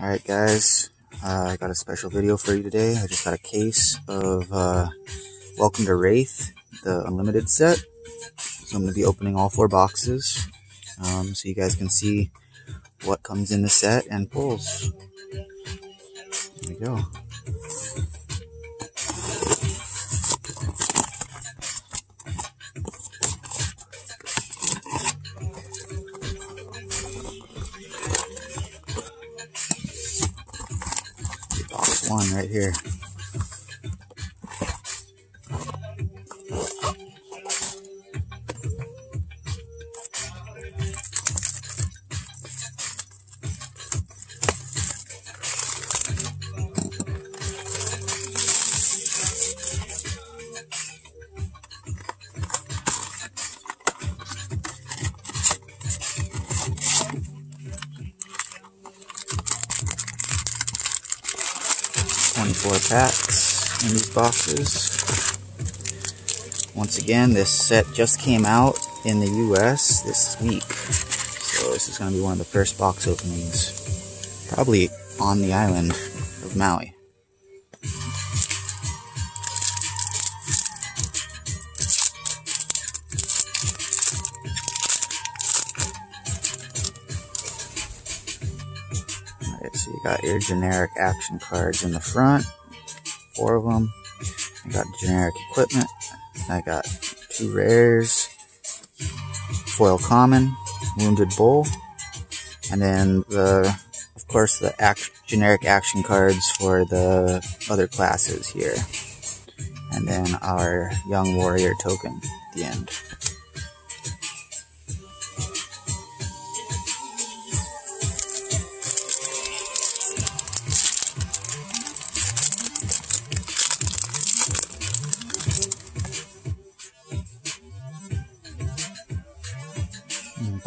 Alright guys, uh, I got a special video for you today. I just got a case of uh, Welcome to Rathe, the Unlimited set. So I'm going to be opening all four boxes um, so you guys can see what comes in the set and pulls. There we go. One right here. Twenty-four packs in these boxes. Once again, this set just came out in the US this week. So this is going to be one of the first box openings. Probably on the island of Maui. Alright, so you got your generic action cards in the front. Four of them. I got generic equipment. I got two rares. Foil common. Wounded bull. And then the, of course, the act, generic action cards for the other classes here. And then our young warrior token at the end.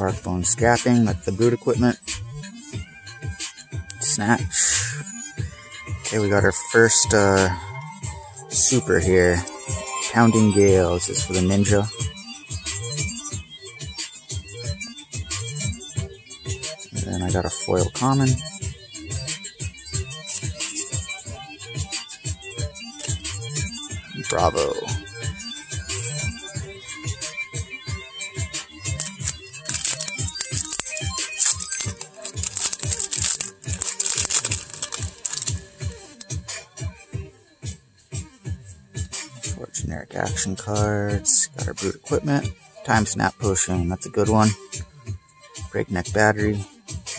Barkbone Strapping, like the boot equipment. Snatch. Okay, we got our first uh, super here. Pounding Gale. This is for the ninja. And then I got a foil common. Bravo. Generic action cards. Got our boot equipment. Time snap potion. That's a good one. Breakneck battery.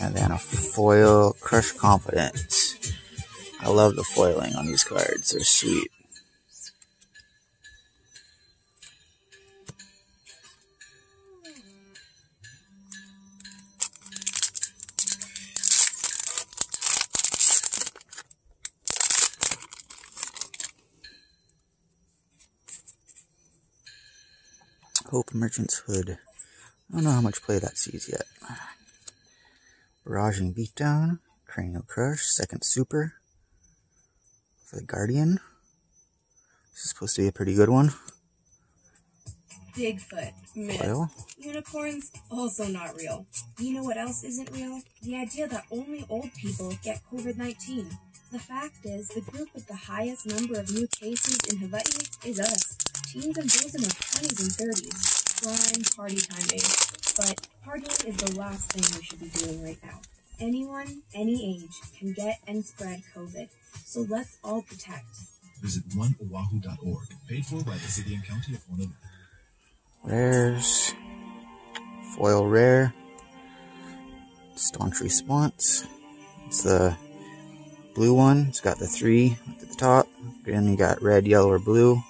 And then a foil crush confidence. I love the foiling on these cards. They're sweet. Hope Merchant's Hood. I don't know how much play that sees yet. Barraging Beatdown, Cranial Crush, Second Super for the Guardian. This is supposed to be a pretty good one. Bigfoot, myth. Unicorns, also not real. You know what else isn't real? The idea that only old people get COVID 19. The fact is, the group with the highest number of new cases in Hawaii is us. Teens and those in their 20s and 30s. Prime party time age. But partying is the last thing we should be doing right now. Anyone, any age, can get and spread COVID. So let's all protect. Visit oneoahu.org, paid for by the city and county of Honolulu. Rares. Foil rare. Staunch response. It's the blue one. It's got the three at the top. Then you got red, yellow, or blue.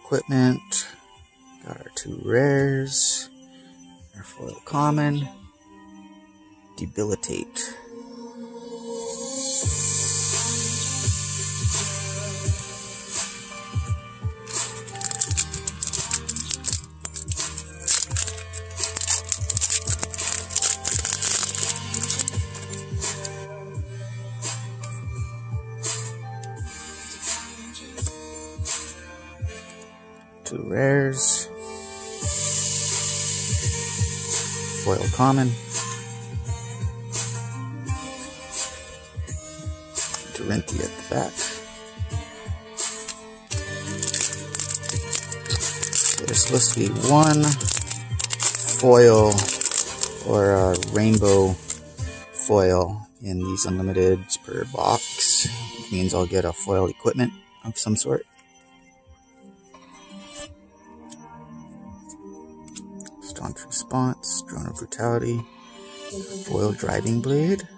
Equipment, got our two rares, our foil common, debilitate. Two rares. Foil common. Dorinthea at the back. There's supposed to be one foil or a rainbow foil in these unlimiteds per box. Which means I'll get a foil equipment of some sort. Staunch response, drone of brutality, foil driving blade.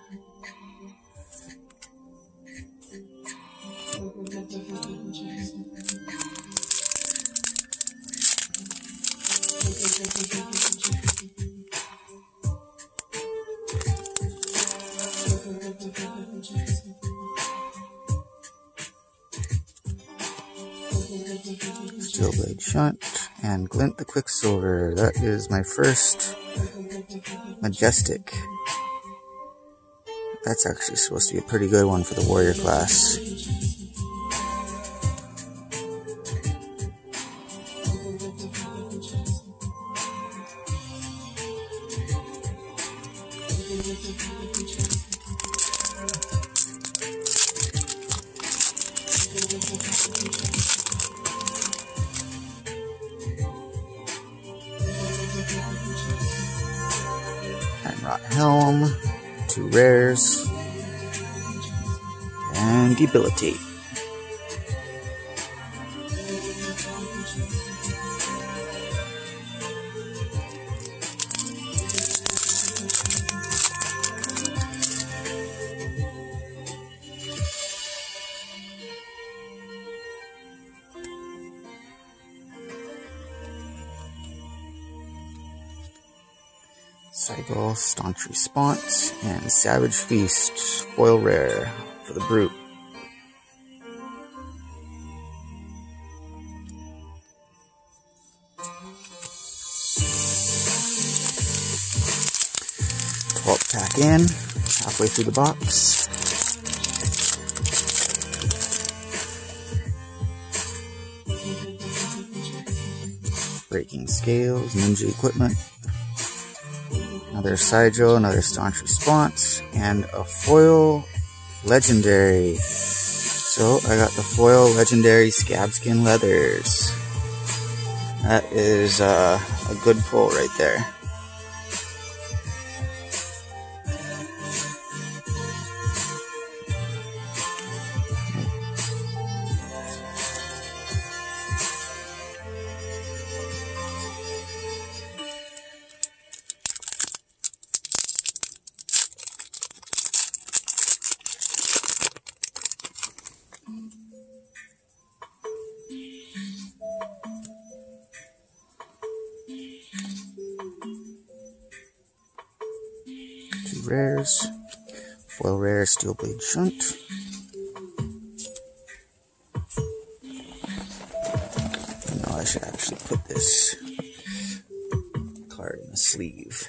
Steel Blade Shunt, and Glint the Quicksilver. That is my first Majestic. That's actually supposed to be a pretty good one for the Warrior class. Rot Helm, two rares, and Debilitate. Cycle, Staunch Response, and Savage Feast, foil rare for the Brute. Twelfth pack in, halfway through the box. Breaking Scales, Ninja Equipment, another Sidro, another Staunch Response, and a foil legendary. So I got the foil legendary Scabskin Leathers. That is uh, a good pull right there. Rares. Foil rare Steel Blade Shunt. No, I should actually put this card in the sleeve.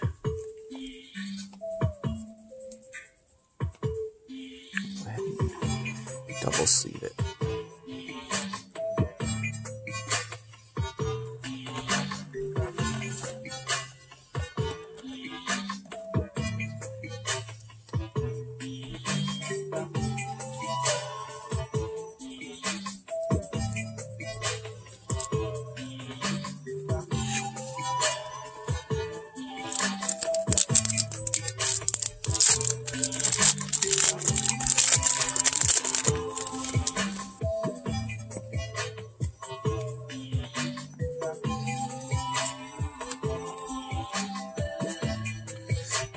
Double sleeve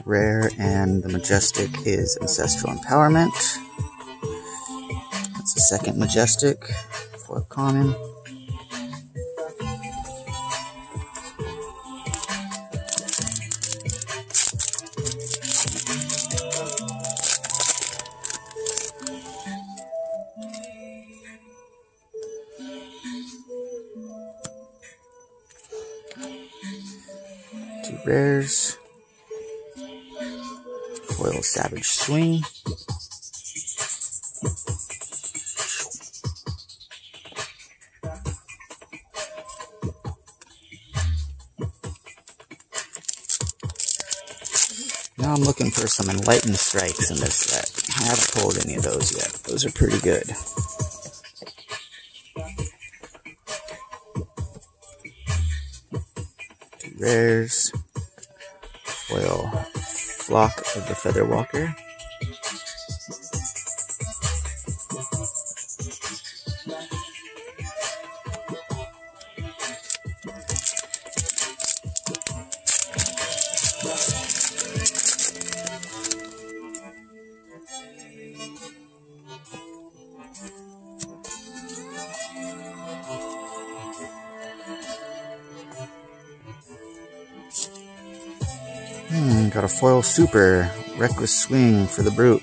Rare and the Majestic is Ancestral Empowerment. That's the second Majestic for common. Rares little savage swing. Now I'm looking for some enlightened strikes in this set. I haven't pulled any of those yet. Those are pretty good. Two rares, foil flock of the feather walker. Got a foil super. Reckless swing for the brute.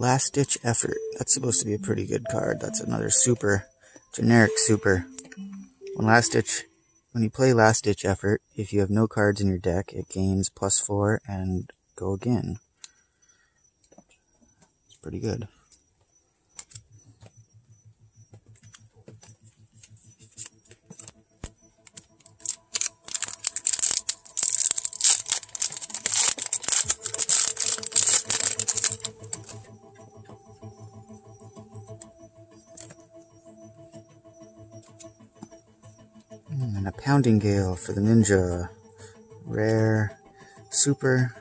Last Ditch Effort. That's supposed to be a pretty good card. That's another super, generic super. When Last Ditch, when you play Last Ditch Effort, if you have no cards in your deck, it gains plus four and go again. It's pretty good. Pounding Gale for the Ninja. Rare. Super.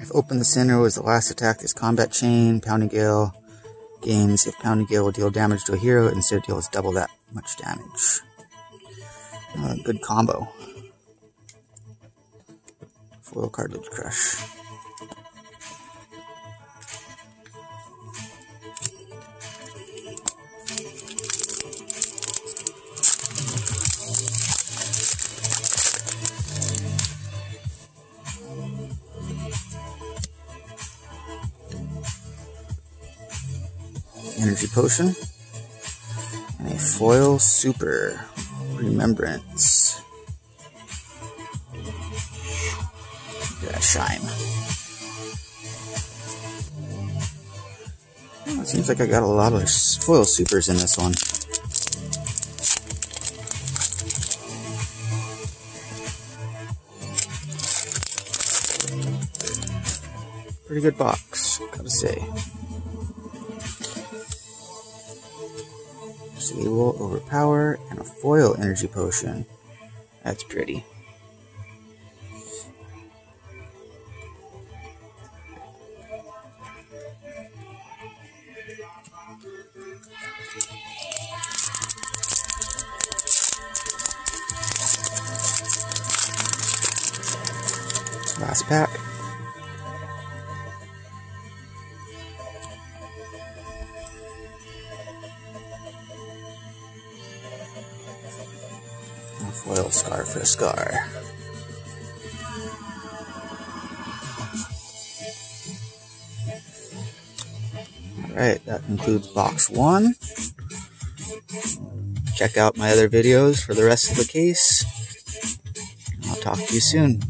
If Open the Center was the last attack, this combat chain, Pounding Gale gains. If Pounding Gale will deal damage to a hero, instead deals double that much damage. Uh, good combo. Foil Cartilage Crush. Energy Potion, and a Foil Super Remembrance. At shine. Oh, it seems like I got a lot of foil supers in this one. Pretty good box, gotta say. Disable, overpower, and a foil energy potion. That's pretty. A foil scar for a scar. Alright, that concludes box one. Check out my other videos for the rest of the case. I'll talk to you soon.